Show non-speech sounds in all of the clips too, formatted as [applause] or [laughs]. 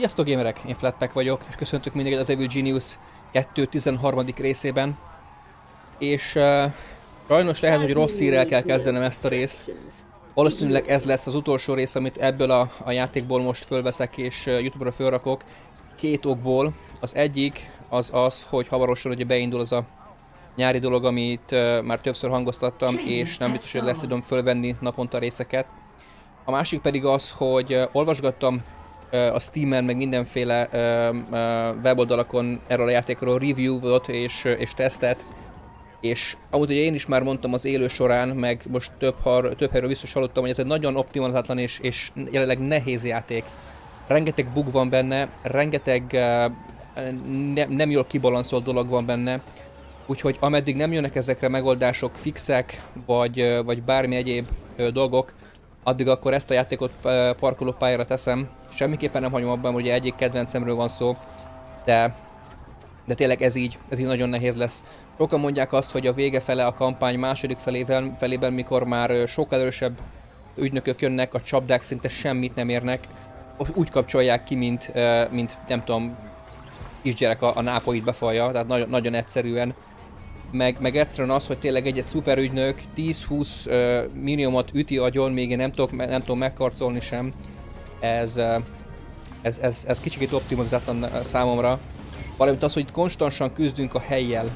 Sziasztok gamerek, én Flatpack vagyok, és köszöntök mindenkit az Evil Genius 2 13. részében. És uh, sajnos lehet, hogy rossz hírrel kell kezdenem ezt a részt. Valószínűleg ez lesz az utolsó rész, amit ebből a, a játékból most fölveszek és uh, Youtube-ra fölrakok. Két okból. Az egyik az az, hogy hamarosan ugye beindul az a nyári dolog, amit uh, már többször hangoztattam, és nem biztos, hogy lesz tudom fölvenni naponta részeket. A másik pedig az, hogy uh, olvasgattam a Steam-en, meg mindenféle weboldalakon erről a játékról review-ot és, és tesztet, és amúgy ugye én is már mondtam az élő során, meg most több, har, több helyről biztos hallottam, hogy ez egy nagyon optimalizátlan és, és jelenleg nehéz játék. Rengeteg bug van benne, rengeteg uh, ne, nem jól kibalanszolt dolog van benne, úgyhogy ameddig nem jönnek ezekre megoldások, fixek, vagy, vagy bármi egyéb uh, dolgok, addig akkor ezt a játékot uh, parkoló pályára teszem, semmiképpen nem hagyom abban, hogy egyik kedvencemről van szó, de, de tényleg ez így, ez így nagyon nehéz lesz. Sokan mondják azt, hogy a vége fele a kampány második felében, felében mikor már sokkal erősebb ügynökök jönnek, a csapdák szinte semmit nem érnek, úgy kapcsolják ki, mint, mint nem tudom, kisgyerek a, a nápoit befalja, tehát nagyon, nagyon egyszerűen. Meg, meg egyszerűen az, hogy tényleg egy, egy szuperügynök 10-20 uh, minimumot üti agyon, még én nem tudok, nem tudom megkarcolni sem ez, ez, ez, ez kicsit optimalizáltan számomra. Valamint az, hogy konstansan küzdünk a helyjel.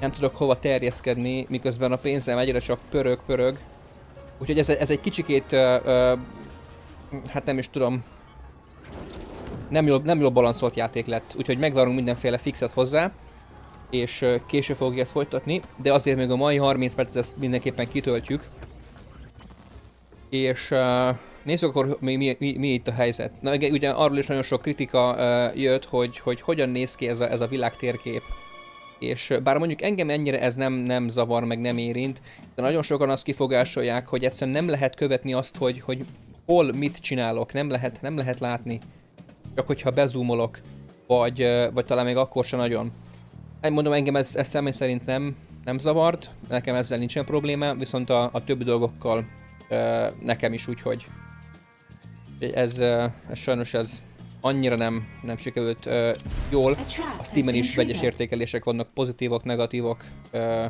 Nem tudok hova terjeszkedni, miközben a pénzem egyre csak pörög, pörög. Úgyhogy ez, ez egy kicsikét, uh, uh, hát nem is tudom, nem jól, nem jól balanszolt játék lett, úgyhogy megvárunk mindenféle fixet hozzá, és később fogjuk ezt folytatni, de azért még a mai 30 percet ezt mindenképpen kitöltjük. És uh, Nézzük akkor mi, mi, mi, mi itt a helyzet. Na ugye arról is nagyon sok kritika uh, jött, hogy, hogy hogyan néz ki ez a, ez a világtérkép. És bár mondjuk engem ennyire ez nem, nem zavar, meg nem érint, de nagyon sokan azt kifogásolják, hogy egyszerűen nem lehet követni azt, hogy, hogy hol mit csinálok, nem lehet, nem lehet látni. Csak hogyha bezumolok, vagy, vagy talán még akkor sem nagyon. Én mondom, engem ez, ez személy szerint nem, nem zavart, nekem ezzel nincsen probléma, viszont a, a többi dolgokkal nekem is úgy, hogy ez, ez sajnos ez annyira nem, nem sikerült uh, jól. A Steam-en is vegyes értékelések vannak, pozitívak, negatívak uh,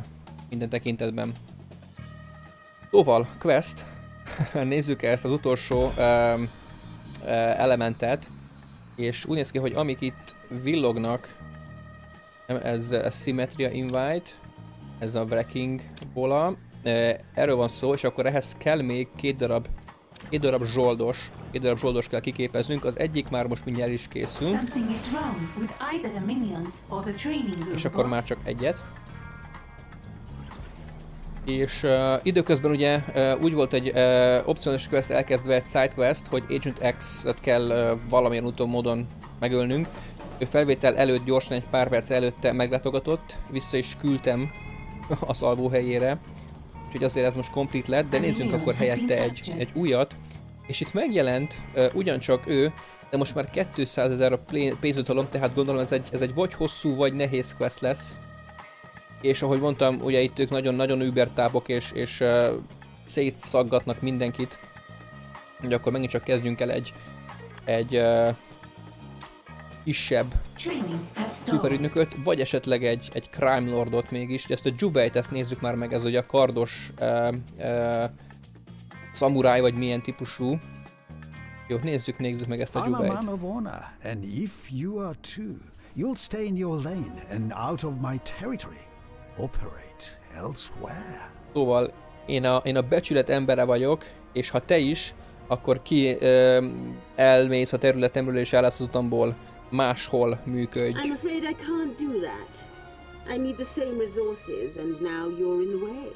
minden tekintetben. Szóval, Quest, [laughs] nézzük ezt az utolsó uh, uh, elementet, és úgy néz ki, hogy amik itt villognak, ez, ez Symmetria Invite, ez a Wrecking bola, uh, erről van szó, és akkor ehhez kell még két darab Két darab zsoldos, két darab zsoldos kell kiképeznünk, az egyik már most mindjárt is készül. És akkor már csak egyet. És uh, időközben ugye uh, úgy volt egy uh, opcionális quest elkezdve egy side quest, hogy Agent X-et kell uh, valamilyen úton módon megölnünk. Ő felvétel előtt gyorsan egy pár perc előtte meglátogatott, vissza is küldtem az alvó helyére úgyhogy azért ez most complete lett, de nézzünk akkor helyette egy, egy újat, és itt megjelent uh, ugyancsak ő, de most már 200 ezer a pénzjutalom, tehát gondolom ez egy, ez egy vagy hosszú, vagy nehéz quest lesz. És ahogy mondtam, ugye itt ők nagyon-nagyon übertábok, és, és uh, szétszaggatnak mindenkit. Ugye akkor megint csak kezdjünk el egy, egy uh, kisebb szuperügynököt, vagy esetleg egy, egy crime lordot mégis. Ezt a Jubeit, ezt nézzük már meg, ez ugye a kardos uh, uh, szamuráj, vagy milyen típusú. Jó, nézzük, nézzük meg ezt a Jubeit. I'm a man of honor, and if you are too, you'll stay in your lane and out of my territory. Operate elsewhere. Szóval én a, én a becsület embere vagyok, és ha te is, akkor ki ö, elmész a területemről és elállsz az utamból máshol működj. I'm afraid I can't do that. I need the same resources and now you're in the way.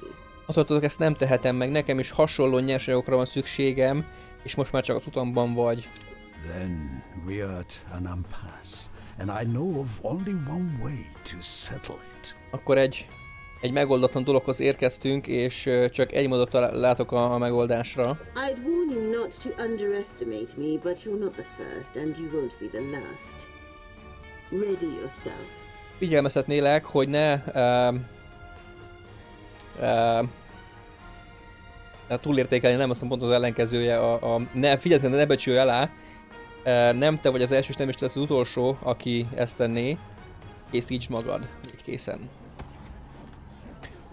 Mondhatod, ezt nem tehetem meg, nekem is hasonló nyersanyagokra van szükségem, és most már csak az utamban vagy. Then we are at an impasse, and I know of only one way to settle it. Akkor egy egy megoldatlan dologhoz érkeztünk, és csak egy módot látok a, a megoldásra. I'd warn you not to underestimate me, but you're not the first, and you won't be the last. Ready yourself. Figyelmeztetnélek, hogy ne... Uh, uh, túlértékelni, nem azt pont az ellenkezője, a, a ne, figyelj, ne becsülj alá, Nem te vagy az első, és nem is te az utolsó, aki ezt tenné. Készíts magad. Így készen.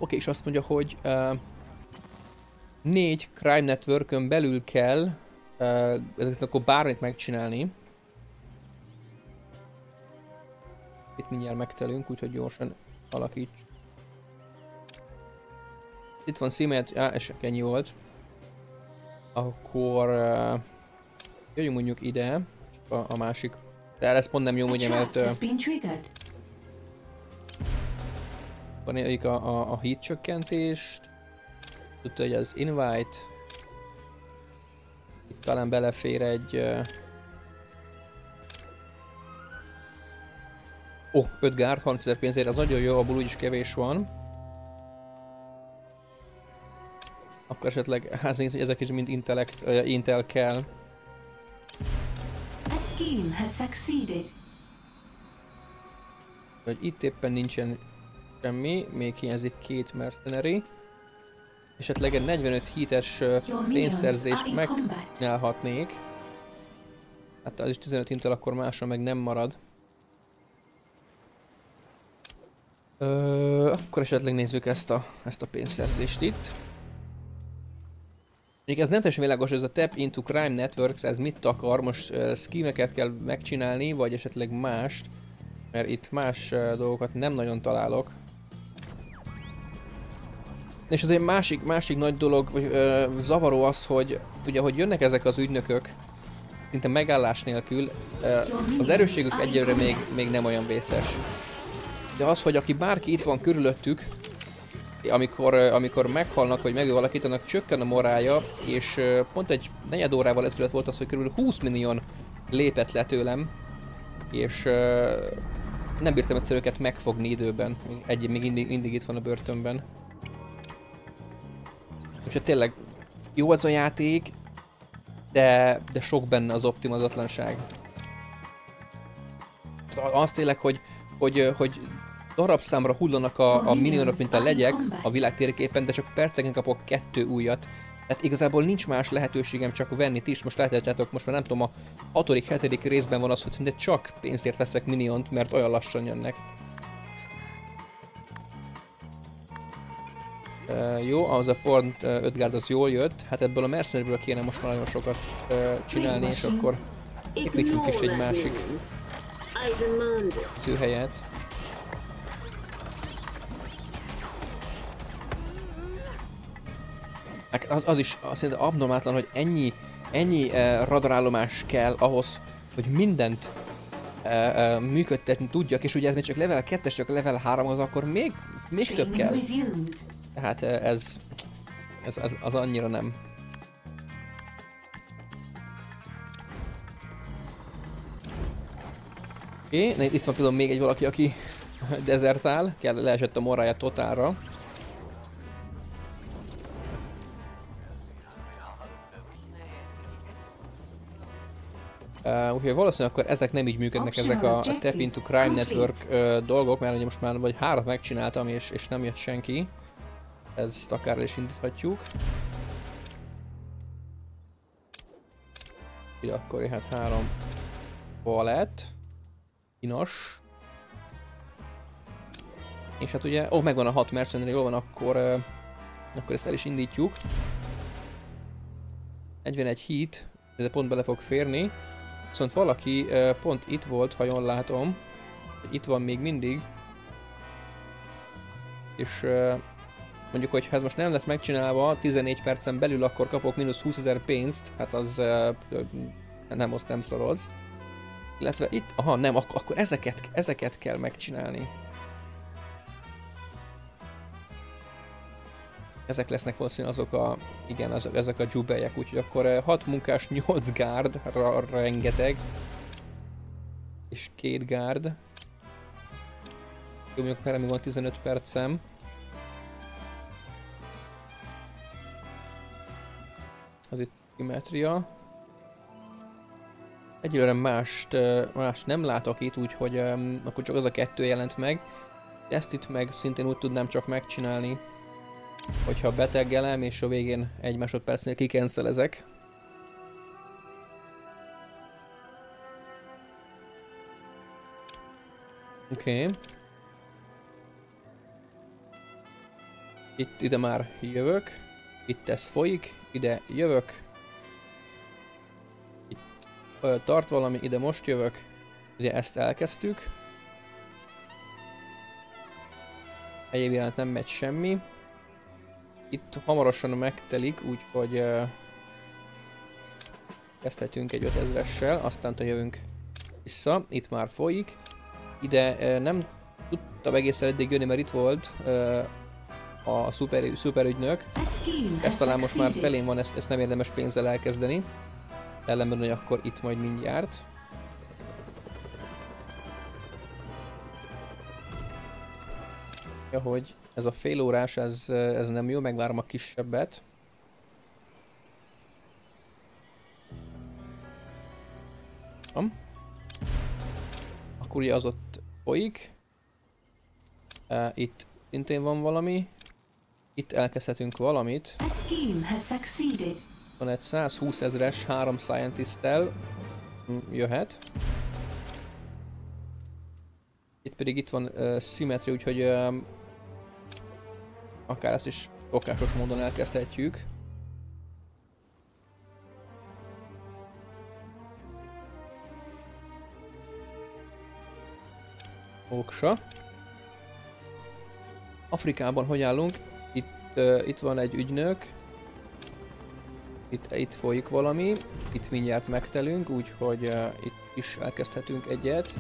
Oké, és azt mondja, hogy uh, négy Crime network belül kell uh, ezeket akkor bármit megcsinálni. Itt mindjárt megtelünk, úgyhogy gyorsan alakíts. Itt van Simet, á, ez ennyi volt. Akkor uh, jöjjünk mondjuk ide, a, a másik. De ez pont nem jó, ugye, mert uh, van a, a, a hit csökkentést. Tudta, hogy az invite. Itt talán belefér egy... Ó, oh, 5 gár, 30 ezer pénzért, az nagyon jó, abból úgyis kevés van. Akkor esetleg, hát hogy ezek is mind intellect, uh, Intel kell. A. Hogy itt éppen nincsen semmi, még hiányzik két mercenary. Esetleg egy 45 hites pénzszerzést megnyelhatnék. Hát az is 15 hintel akkor másra meg nem marad. Ö, akkor esetleg nézzük ezt a, ezt a pénzszerzést itt. Még ez nem teljesen világos, ez a Tap into Crime Networks, ez mit akar, most uh, skimeket kell megcsinálni, vagy esetleg mást, mert itt más uh, dolgokat nem nagyon találok. És az egy másik, másik nagy dolog, vagy ö, zavaró az, hogy ugye, hogy jönnek ezek az ügynökök, szinte megállás nélkül, ö, az erősségük egyelőre még, még nem olyan vészes. De az, hogy aki bárki itt van körülöttük, amikor, amikor meghalnak, vagy megöl valakit, annak csökken a morája, és pont egy negyed órával ezelőtt volt az, hogy kb. 20 millió lépett le tőlem, és nem bírtam egyszer őket megfogni időben, egy még mindig, mindig itt van a börtönben. Úgyhogy tényleg jó az a játék, de, de sok benne az optimazatlanság. Azt tényleg, hogy, hogy, hogy darabszámra hullanak a, a minionok, mint a legyek a világ térképen, de csak perceken kapok kettő újat. Tehát igazából nincs más lehetőségem csak venni. Ti is most látjátok, most már nem tudom, a 6 7 részben van az, hogy szinte csak pénzért veszek miniont, mert olyan lassan jönnek. Uh, jó, az a uh, 5 gárd az jól jött, hát ebből a mercenary kéne most már nagyon sokat uh, csinálni, és akkor építünk is egy másik szűrhelyet. Hát az, az is mondja, abnormátlan, hogy ennyi, ennyi uh, radarállomás kell ahhoz, hogy mindent uh, uh, működtetni tudjak, és ugye ez még csak level 2 csak level 3 az akkor még, még több kell. Tehát ez, ez, ez az annyira nem. Oké, okay, itt van például még egy valaki, aki [laughs] dezertál, kell leesett a morája totálra. Uh, úgyhogy valószínűleg akkor ezek nem így működnek, ezek a, a Tap into Crime Network uh, dolgok, mert ugye most már vagy három megcsináltam és, és nem jött senki. Ezt akár is indíthatjuk. Ugye akkor jöhet három palett. Inos. És hát ugye, ó, oh, megvan a hat mercenary, jól van, akkor, uh, akkor ezt el is indítjuk. 41 hit, de pont bele fog férni. Viszont valaki uh, pont itt volt, ha jól látom. Itt van még mindig. És uh, mondjuk, hogy ha ez most nem lesz megcsinálva 14 percen belül, akkor kapok mínusz 20 ezer pénzt, hát az uh, nem, azt nem szoroz. Illetve itt, aha nem, ak akkor ezeket, ezeket kell megcsinálni. Ezek lesznek valószínűleg azok a, igen, azok, ezek a dzsubelyek, úgyhogy akkor 6 munkás, 8 gárd, rengeteg. És két gárd. Jó, mondjuk már van 15 percem. az itt szimmetria. Egyelőre mást, más nem látok itt, úgyhogy um, akkor csak az a kettő jelent meg. Ezt itt meg szintén úgy tudnám csak megcsinálni, hogyha beteggelem és a végén egy másodpercnél kikenszelezek. Oké. Okay. Itt ide már jövök. Itt ez folyik. Ide jövök. Itt ö, tart valami, ide most jövök. Ugye ezt elkezdtük. Egyéb iránt nem megy semmi. Itt hamarosan megtelik, úgyhogy uh, kezdhetünk egy 5000-essel, aztán jövünk vissza. Itt már folyik. Ide nem tudtam egészen eddig jönni, mert itt volt a szuper, szuperügynök. Ez talán most már felén van, ezt, ezt nem érdemes pénzzel elkezdeni. Ellenben, hogy akkor itt majd mindjárt. hogy ez a fél órás, ez, ez nem jó, megvárom a kisebbet. Nem? Akkor ugye az ott folyik. Itt szintén van valami. Itt elkezdhetünk valamit. Van egy 120 ezres három scientist-tel. Hm, jöhet. Itt pedig itt van uh, symmetry, úgyhogy uh, akár ezt is szokásos módon elkezdhetjük. Oksa. Afrikában hogy állunk? Itt, uh, itt van egy ügynök. Itt, itt folyik valami. Itt mindjárt megtelünk, úgyhogy uh, itt is elkezdhetünk egyet.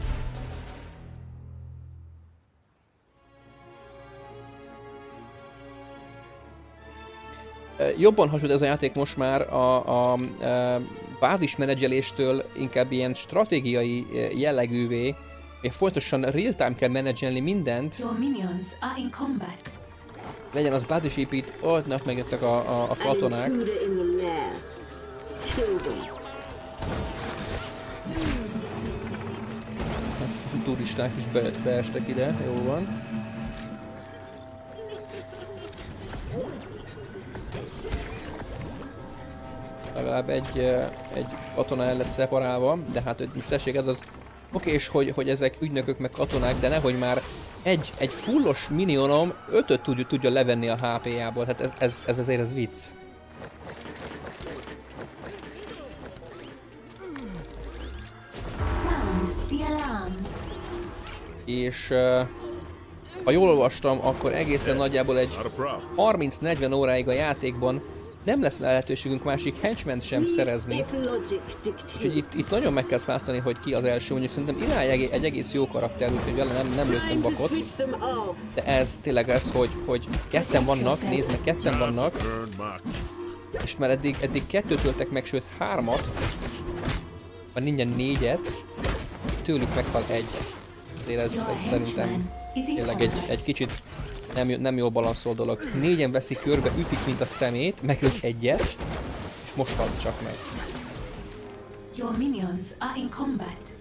jobban hasonlít ez a játék most már a, a, a bázismenedzseléstől inkább ilyen stratégiai jellegűvé, és folytosan real-time kell menedzselni mindent. Legyen az bázisépít, oh, megjöttek a, a, a katonák. [laughs] Turisták is be, beestek ide, jó van. legalább egy, egy katona el lett szeparálva, de hát tessék, ez az oké, és hogy, hogy ezek ügynökök meg katonák, de nehogy már egy, egy fullos minionom ötöt tudja, tudja levenni a HP-jából, hát ez, ez, ez azért ez vicc. És uh, ha jól olvastam, akkor egészen nagyjából egy 30-40 óráig a játékban nem lesz lehetőségünk másik henchman sem szerezni. Úgyhogy itt, itt nagyon meg kell választani, hogy ki az első. Mondjuk szerintem Irány egy, egy egész jó karakter, úgyhogy vele nem, nem lőttem bakot. De ez tényleg ez, hogy, hogy ketten vannak, nézd meg, ketten vannak. És már eddig, eddig kettőt öltek meg, sőt hármat. Már nincsen négyet. Tőlük meghal egy. Azért ez, ez szerintem tényleg egy, egy kicsit nem, nem jól balanszol dolog. Négyen veszik körbe, ütik, mint a szemét, megölt egyet, és most halt csak meg. Your minions are in combat.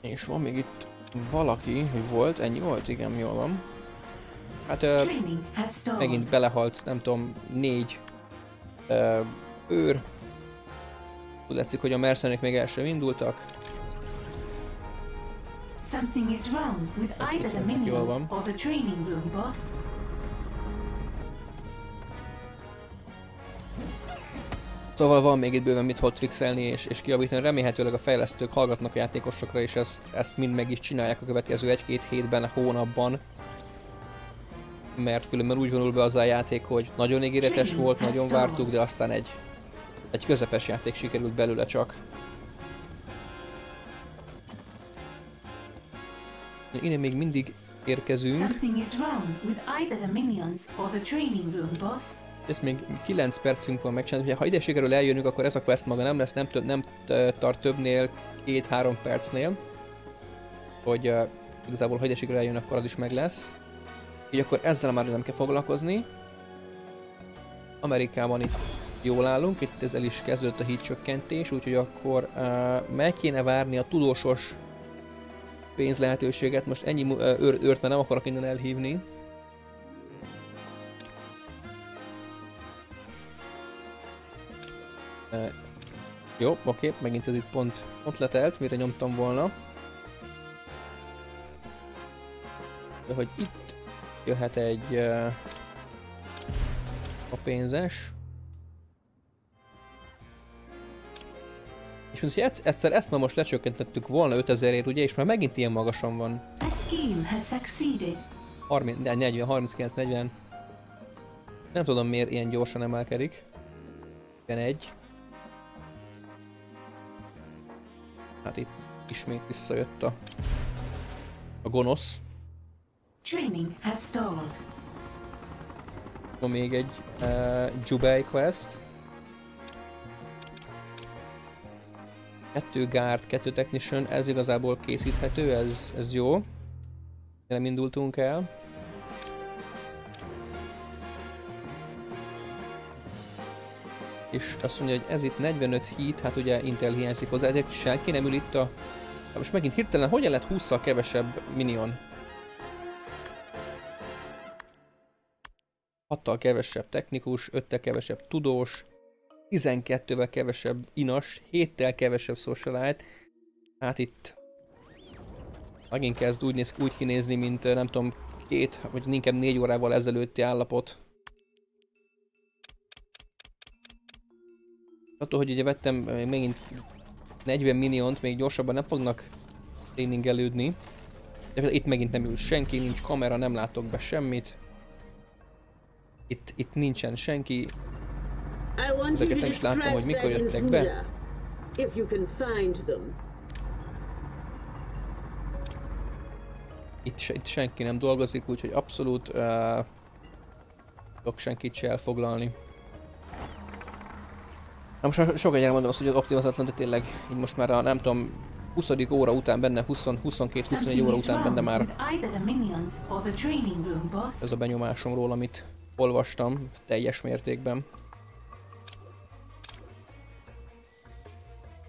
És van még itt valaki, hogy volt, ennyi volt, igen, jól van. Hát ö, megint belehalt, nem tudom, négy ö, őr. Úgy látszik, hogy a mercenek még el sem indultak. Something is wrong with either the minions or the training room, boss. Szóval van még itt bőven mit hotfixelni és, és kiavítani. Remélhetőleg a fejlesztők hallgatnak a játékosokra, és ezt, ezt mind meg is csinálják a következő egy-két hétben, hónapban. Mert különben úgy vonul be az a játék, hogy nagyon ígéretes volt, nagyon vártuk, de aztán egy, egy közepes játék sikerült belőle csak. Innen még mindig érkezünk. Ez még 9 percünk van megcsinálni, ha ide sikerül eljönünk, akkor ez a quest maga nem lesz, nem, több, nem tart többnél 2-3 percnél. Hogy uh, igazából ha ide sikerül eljön, akkor az is meg lesz. Így akkor ezzel már nem kell foglalkozni. Amerikában itt jól állunk, itt ezzel is kezdődött a híd csökkentés, úgyhogy akkor uh, meg kéne várni a tudósos pénz lehetőséget, most ennyi őr, őrt már nem akarok innen elhívni. Jó, oké, megint ez itt pont, pont letelt, mire nyomtam volna. De hogy itt jöhet egy uh, a pénzes. És mint hogy egyszer ezt már most lecsökkentettük volna 5000 ért, ugye, és már megint ilyen magasan van. 30, 40, 39, 40. Nem tudom miért ilyen gyorsan emelkedik. Igen, egy. Hát itt ismét visszajött a, a gonosz. Training has stalled. Még egy uh, Jubei quest. Kettő guard, kettő technician, ez igazából készíthető, ez, ez jó. Nem indultunk el. És azt mondja, hogy ez itt 45 hit, hát ugye Intel hiányzik hozzá, de senki nem ül itt a... Most megint hirtelen, hogyan lett 20-szal kevesebb minion? 6-tal kevesebb technikus, 5-tel kevesebb tudós, 12-vel kevesebb inas, 7-tel kevesebb socialite. Hát itt megint kezd úgy, néz, úgy kinézni, mint nem tudom, két, vagy inkább négy órával ezelőtti állapot. Attól, hogy ugye vettem megint 40 milliónt, még gyorsabban nem fognak tréningelődni. De itt megint nem ül senki, nincs kamera, nem látok be semmit. Itt, itt nincsen senki. Ezeket nem is láttam, hogy mikor jöttek be. If you can find them. Itt, itt senki nem dolgozik, úgyhogy abszolút uh, tudok senkit se elfoglalni. Na most sok egyre mondom azt, hogy az Optimus Atlanta tényleg így most már a nem tudom 20. óra után benne, 22-21 óra után benne már ez a benyomásom róla, amit olvastam teljes mértékben.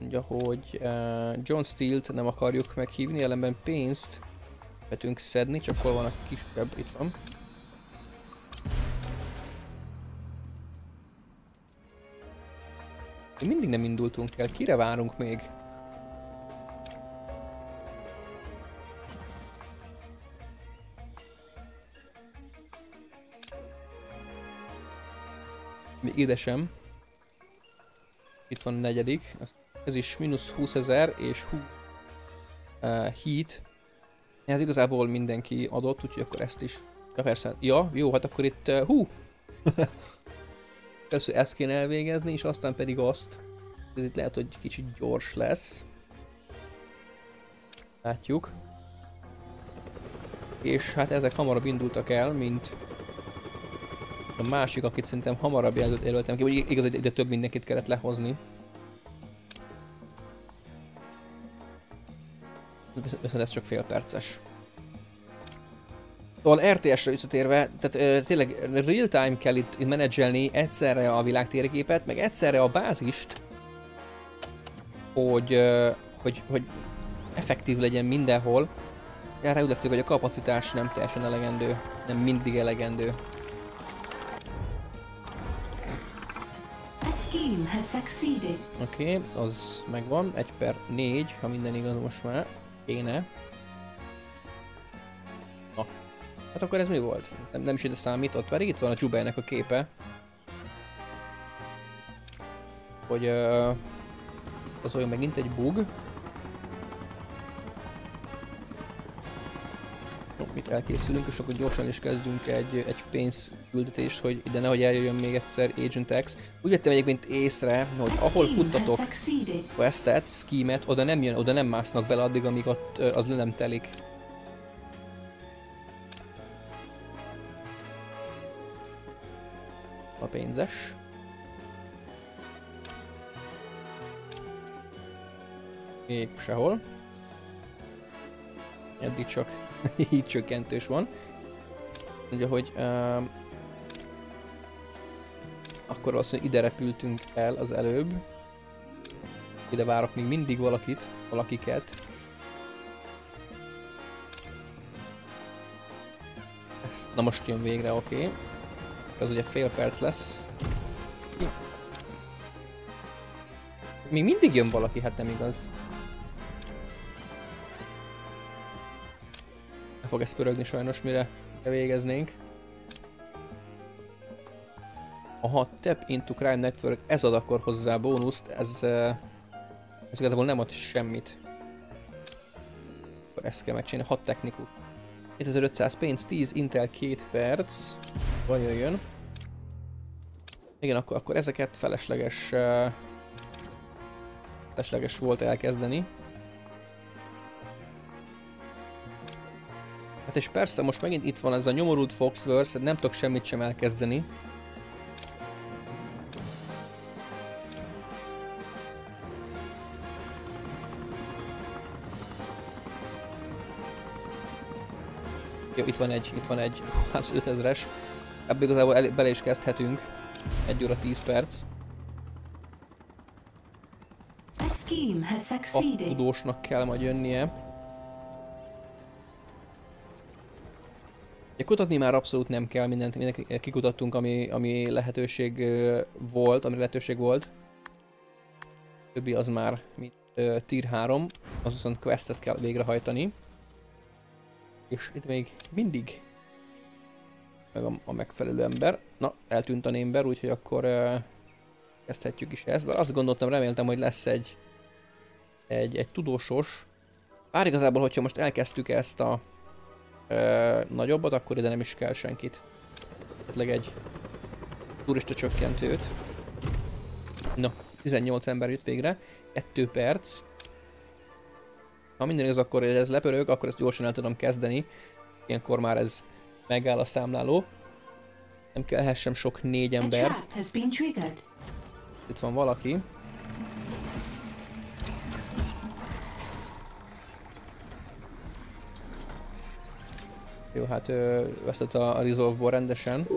Mondja, hogy uh, John Steele-t nem akarjuk meghívni, ellenben pénzt vetünk szedni, csak hol van a kisebb, itt van. Mindig nem indultunk el, kire várunk még? Még ide sem. Itt van a negyedik. Ez is mínusz 20 ezer és hú, uh, heat. Ez igazából mindenki adott, úgyhogy akkor ezt is. Ja persze, ja, jó, hát akkor itt, uh, hú! [laughs] Először ezt kéne elvégezni, és aztán pedig azt. Ez itt lehet, hogy kicsit gyors lesz. Látjuk. És hát ezek hamarabb indultak el, mint a másik, akit szerintem hamarabb jelöltem ki, vagy igaz, ide több mindenkit kellett lehozni. Viszont ez csak fél perces. Szóval RTS-re visszatérve, tehát uh, tényleg real-time kell itt, menedzselni egyszerre a világ térképet, meg egyszerre a bázist, hogy, uh, hogy, hogy effektív legyen mindenhol. Erre úgy látszik, hogy a kapacitás nem teljesen elegendő, nem mindig elegendő. Oké, okay, az megvan. 1 per 4, ha minden igaz most már. Kéne. Na. Hát akkor ez mi volt? Nem, nem is ide számított, pedig itt van a Jubelnek a képe. Hogy uh, az olyan megint egy bug. Elkészülünk, és akkor gyorsan is kezdünk egy, egy pénzküldetést, hogy ide nehogy eljöjjön még egyszer Agent X. Úgy vettem egyébként észre, hogy ahol futtatok questet, schemet, oda nem jön, oda nem másznak bele addig, amíg ott az le nem telik. A pénzes. Épp sehol. Eddig csak [laughs] így csökkentős van. Ugye, hogy uh, akkor azt ide repültünk el az előbb. Ide várok még mindig valakit, valakiket. na most jön végre, oké. Okay. Ez ugye fél perc lesz. Még mindig jön valaki, hát nem igaz. Fog ez pörögni sajnos, mire végeznénk. Aha, Tap into Crime Network, ez ad akkor hozzá bónuszt, ez, ez igazából nem ad semmit. Akkor ezt kell megcsinálni, 6 technikus. 7500 pénz, 10 Intel 2 perc. Vagy jön. Igen, akkor, akkor ezeket felesleges felesleges volt elkezdeni. Hát és persze most megint itt van ez a nyomorult Foxverse, nem tudok semmit sem elkezdeni. Jó, itt van egy, itt van egy, [laughs] hát 5000-es. Ebből igazából el, bele is kezdhetünk. 1 óra 10 perc. A tudósnak kell majd jönnie. Kutatni már abszolút nem kell, mindent, mindent kikutattunk, ami, ami lehetőség volt, ami lehetőség volt. Többi az már mint uh, tier 3, az viszont questet kell végrehajtani. És itt még mindig meg a, a megfelelő ember. Na, eltűnt a némber, úgyhogy akkor uh, kezdhetjük is ezt. Bár azt gondoltam, reméltem, hogy lesz egy, egy, egy tudósos. Bár igazából, hogyha most elkezdtük ezt a uh, nagyobbat, akkor ide nem is kell senkit. Esetleg egy turista csökkentőt. No, 18 ember jött végre. 2 perc. Ha minden igaz, akkor ez lepörög, akkor ezt gyorsan el tudom kezdeni. Ilyenkor már ez megáll a számláló. Nem kellhessem sok négy ember. Itt van valaki. Jó, hát ö, veszett a, a Resolve-ból rendesen.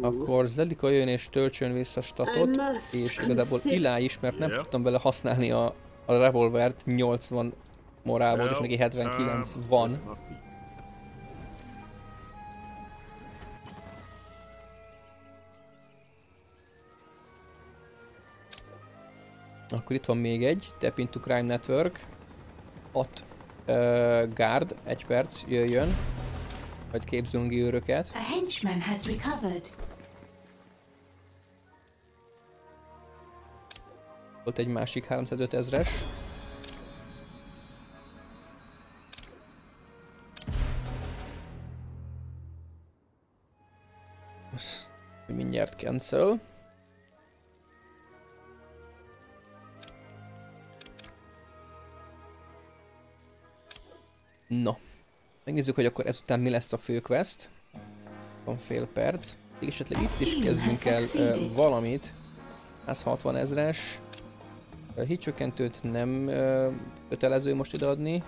Akkor Zelika jön és töltsön vissza statot, és igazából Ilá is, mert nem tudtam vele használni a, a revolvert, 80 morál volt, és neki 79 van. Akkor itt van még egy, Tap into Crime Network. 6 uh, guard, egy perc, jöjjön. Vagy képzünk őröket. A henchman has recovered. Volt egy másik 305 ezres. mindjárt cancel. No. Megnézzük, hogy akkor ezután mi lesz a fő quest. Van fél perc. És esetleg itt is kezdünk el uh, valamit. 160 ezres. A hitcsökkentőt nem uh, kötelező most ideadni.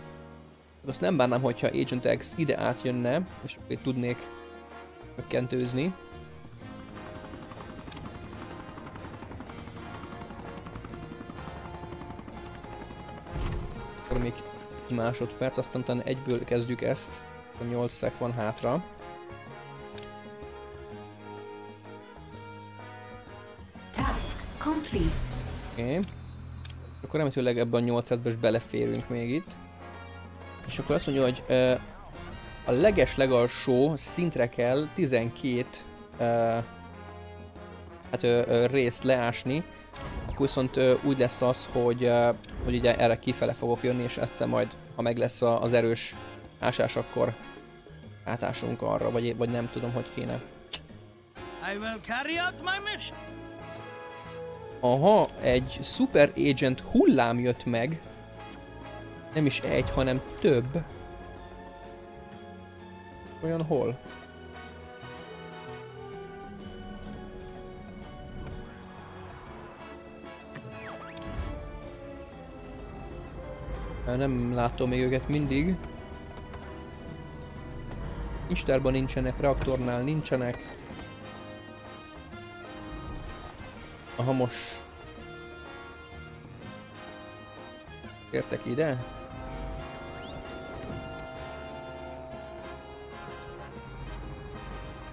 Azt nem bánnám, hogyha Agent X ide átjönne, és akkor itt tudnék csökkentőzni. Másodperc, aztán utána egyből kezdjük ezt. A 8 szek van hátra. Oké. Okay. Akkor remélhetőleg ebben a 8 is beleférünk még itt. És akkor azt mondja, hogy uh, a leges legalsó szintre kell 12 uh, hát, uh, részt leásni, akkor viszont úgy lesz az, hogy, hogy ugye erre kifele fogok jönni, és egyszer majd, ha meg lesz az erős ásás, akkor átásunk arra, vagy, vagy nem tudom, hogy kéne. Aha, egy Super Agent hullám jött meg. Nem is egy, hanem több. Olyan hol? Nem látom még őket mindig. Istárban nincsenek, reaktornál nincsenek. Aha, most... Értek ide?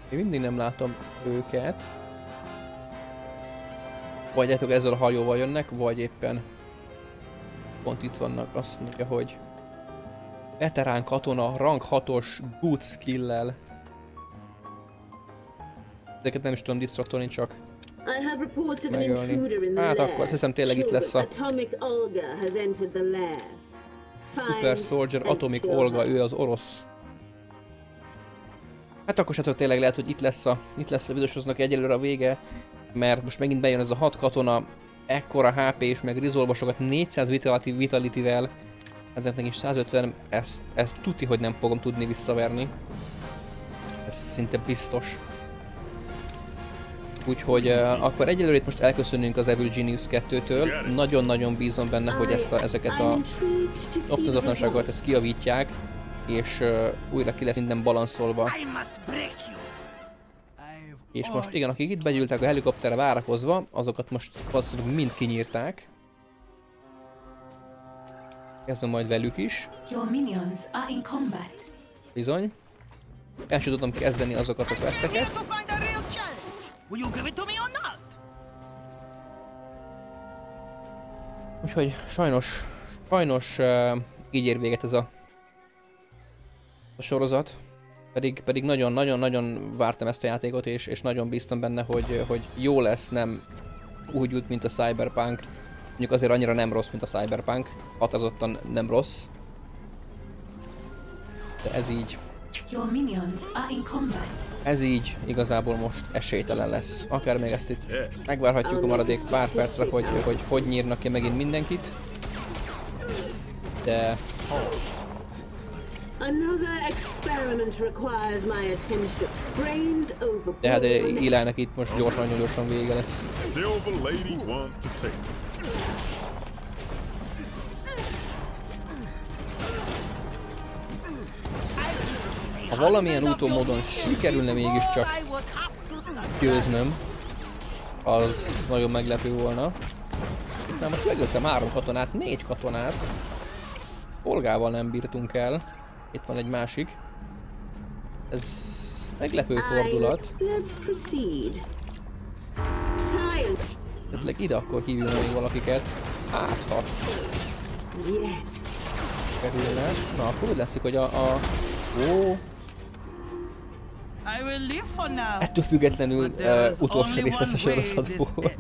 Én mindig nem látom őket. Vagy ezzel a hajóval jönnek, vagy éppen pont itt vannak, azt mondja, hogy veterán katona, rang 6-os good skill-lel. Ezeket nem is tudom disztraktolni, csak I have reports of an intruder in the Hát lair. akkor hiszem tényleg itt lesz a- Atomic Olga has entered the lair. Super Soldier Atomic Olga, ő az orosz. Hát akkor se tényleg lehet, hogy itt lesz a, itt lesz a videósoznak egyelőre a vége, mert most megint bejön ez a hat katona, ekkora HP és meg rizolvasokat 400 vitality, vitality-vel, ezeknek is 150, ezt, ezt tuti, hogy nem fogom tudni visszaverni. Ez szinte biztos. Úgyhogy uh, akkor egyelőre itt most elköszönünk az Evil Genius 2-től. Nagyon-nagyon bízom benne, hogy ezt a, ezeket a result. ezt kiavítják, és uh, újra ki lesz minden balanszolva. És most igen, akik itt begyűltek a helikopterre várakozva, azokat most valószínűleg mind kinyírták. Kezdem majd velük is, Your minions are in combat. bizony. El sem tudom kezdeni azokat a questeket. Úgyhogy sajnos, sajnos uh, így ér véget ez a, a sorozat. Pedig, pedig nagyon-nagyon-nagyon vártam ezt a játékot, és, és nagyon bíztam benne, hogy, hogy jó lesz, nem úgy jut, mint a Cyberpunk. Mondjuk azért annyira nem rossz, mint a Cyberpunk. Határozottan nem rossz. De ez így, ez így igazából most esélytelen lesz. Akár még ezt itt megvárhatjuk a maradék pár percre, hogy hogy, hogy nyírnak ki megint mindenkit. De Another experiment requires my attention. Brains overboard. De hát Ilának itt most gyorsan, gyorsan vége lesz. Silver Lady wants to take. Ha valamilyen úton, módon sikerülne mégiscsak győznöm, az nagyon meglepő volna. Már most megöltem három katonát, négy katonát. Olgával nem bírtunk el. Itt van egy másik. Ez meglepő fordulat. Esetleg ide akkor hívjunk még valakiket. Hát, ha kerülne. Na, akkor úgy lesz, hogy a... a... Ó, ettől függetlenül uh, utolsó rész lesz a sorozatból.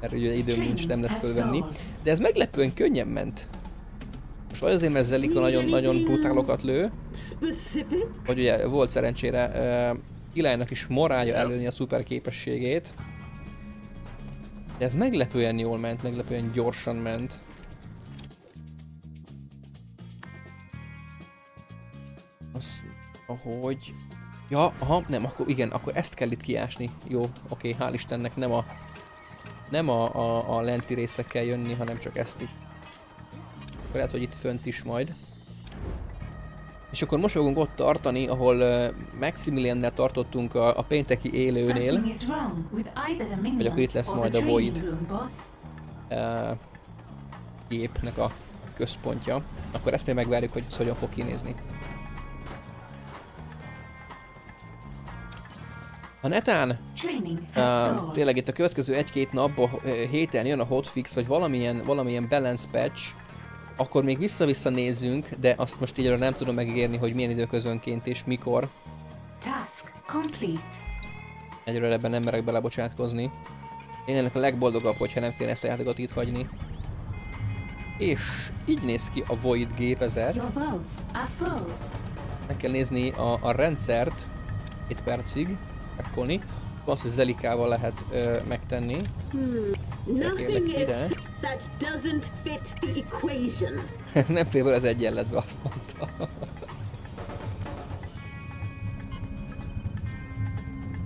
Mert ugye időm nincs, nem lesz fölvenni. De ez meglepően könnyen ment. Most vagy azért, mert Zelika nagyon-nagyon brutálokat lő, vagy ugye volt szerencsére uh, Ilájnak is morálja előni a szuper képességét. De ez meglepően jól ment, meglepően gyorsan ment. Az, ahogy... Ja, aha, nem, akkor igen, akkor ezt kell itt kiásni. Jó, oké, hál' Istennek nem a... Nem a, a, a lenti részekkel jönni, hanem csak ezt itt. Akkor lehet, hogy itt fönt is majd. És akkor most fogunk ott tartani, ahol uh, Maximiliannel tartottunk a, a pénteki élőnél. Minions akkor itt lesz majd a Void. uh, gépnek a központja. Akkor ezt még megvárjuk, hogy ez hogyan fog kinézni. Ha netán uh, tényleg itt a következő egy-két napban, héten jön a hotfix, vagy valamilyen, valamilyen balance patch, akkor még vissza-vissza nézzünk, de azt most így nem tudom megígérni, hogy milyen időközönként és mikor. Task complete. Egyről ebben nem merek belebocsátkozni. Én ennek a legboldogabb, hogyha nem kéne ezt a játékot itt hagyni. És így néz ki a Void gépezet. Meg kell nézni a, a rendszert 7 percig, ekkolni. Azt, hogy Zelikával lehet ö, megtenni. Nothing ide. is that doesn't fit the equation. [laughs] Nem fél az egyenletbe, azt mondta.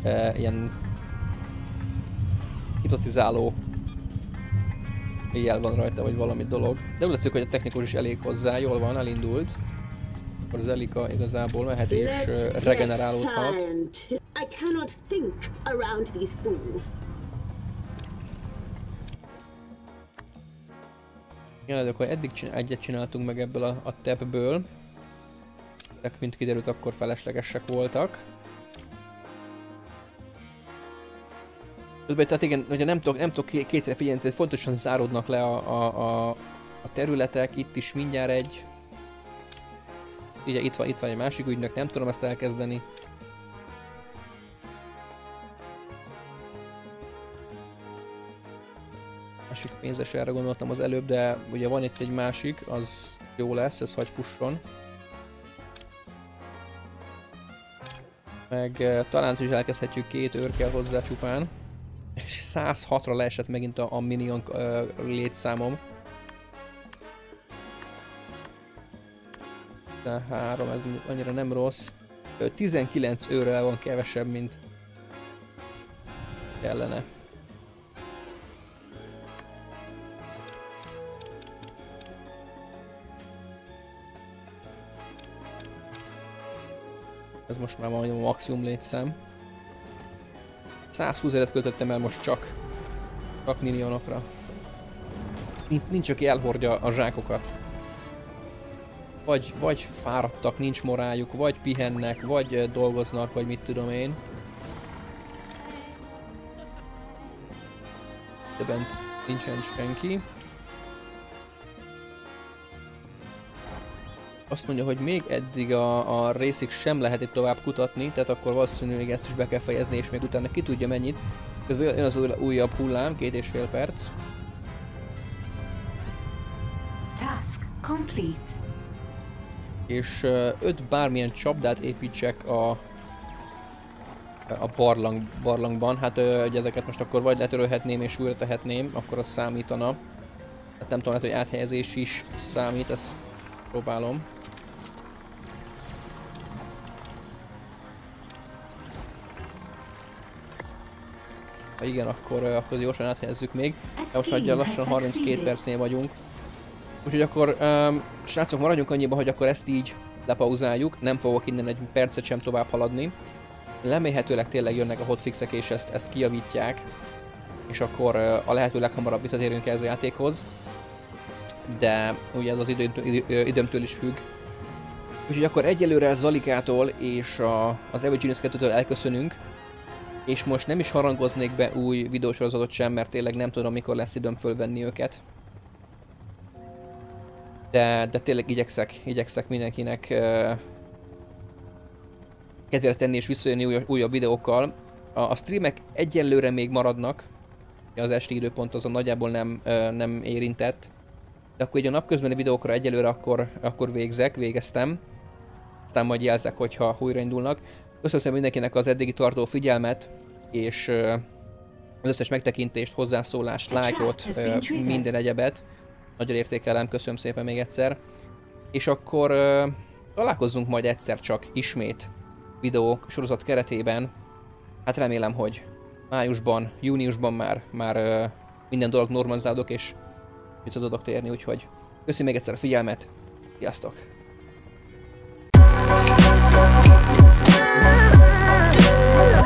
[laughs] e, ilyen hipnotizáló jel van rajta, vagy valami dolog. De úgy látszik, hogy a technikus is elég hozzá, jól van, elindult. Akkor az Elika igazából mehet és regenerálódhat. I cannot think around these fools. Jelenleg akkor eddig csin- egyet csináltunk meg ebből a, a tabből. Ezek mint kiderült, akkor feleslegesek voltak. Tehát igen, hogyha nem tudok, nem tudok ké- kétre figyelni, tehát fontosan záródnak le a, a, a, a területek, itt is mindjárt egy. ugye itt van, itt van egy másik ügynök, nem tudom ezt elkezdeni. Másik pénzes erre gondoltam az előbb, de ugye van itt egy másik, az jó lesz, ez hagy fusson. Meg eh, talán is elkezdhetjük két őr kell hozzá csupán. És 106-ra leesett megint a, a minion uh, létszámom. De három, ez annyira nem rossz. Ö, 19 őrrel van kevesebb, mint kellene. Ez most már majdnem a maximum létszám. 120 ezeret költöttem el most csak. Csak minionokra. Nincs, nincs aki elhordja a zsákokat. Vagy, vagy fáradtak, nincs morájuk, vagy pihennek, vagy dolgoznak, vagy mit tudom én. De bent nincsen senki. Azt mondja, hogy még eddig a, a részig sem lehet itt tovább kutatni, tehát akkor valószínűleg ezt is be kell fejezni, és még utána ki tudja mennyit. Közben jön az új, újabb hullám, két és fél perc. Task complete. és ö, öt bármilyen csapdát építsek a a barlang, barlangban, hát ö, hogy ezeket most akkor vagy letörölhetném és újra tehetném, akkor az számítana. Hát nem tudom, lehet, hogy áthelyezés is számít, ezt próbálom. Ha igen, akkor, akkor gyorsan áthelyezzük még. De most már lassan 32 percnél vagyunk. Úgyhogy akkor, um, srácok, maradjunk annyiba, hogy akkor ezt így lepauzáljuk. Nem fogok innen egy percet sem tovább haladni. Lemélhetőleg tényleg jönnek a hotfixek és ezt, ezt kijavítják. És akkor uh, a lehető leghamarabb visszatérünk ehhez a játékhoz. De ugye ez az idő, idő, időmtől is függ. Úgyhogy akkor egyelőre Zalikától és a, az Evil Genius 2-től elköszönünk. És most nem is harangoznék be új videósorozatot sem, mert tényleg nem tudom, mikor lesz időm fölvenni őket de, de tényleg igyekszek, igyekszek mindenkinek uh, kedvére tenni és visszajönni újabb, újabb videókkal. A, a streamek egyelőre még maradnak, az esti időpont azon nagyjából nem, uh, nem érintett, de akkor így a napközbeni videókra egyelőre akkor, akkor végzek, végeztem. Aztán majd jelzek, hogyha újraindulnak. Köszönöm szépen mindenkinek az eddigi tartó figyelmet, és az összes megtekintést, hozzászólást, lájkot, uh, minden egyebet. Nagyon értékelem, köszönöm szépen még egyszer. És akkor találkozzunk majd egyszer csak ismét videók sorozat keretében. Hát remélem, hogy májusban, júniusban már, már minden dolog normalizálódok és vissza tudok térni, úgyhogy köszönöm még egyszer a figyelmet, sziasztok! love.